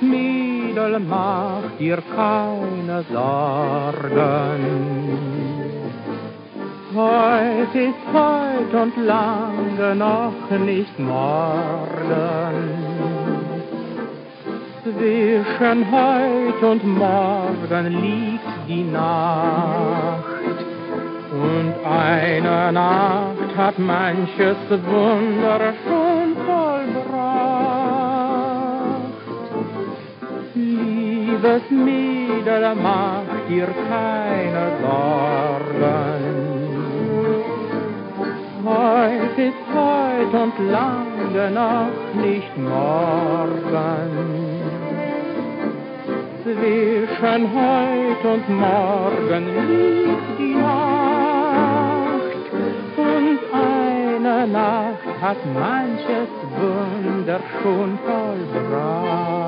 Mädel, mach dir keine Sorgen. Heut ist heut und lange noch nicht morgen. Zwischen heut und morgen liegt die Nacht. Und eine Nacht hat manches Wunder schon vollbracht. Liebes Mädel, mach dir keine Sorgen. Heut ist heut und lange noch nicht morgen zwischen heut und morgen liegt die Nacht und eine Nacht hat manches Wunder schon vollbracht.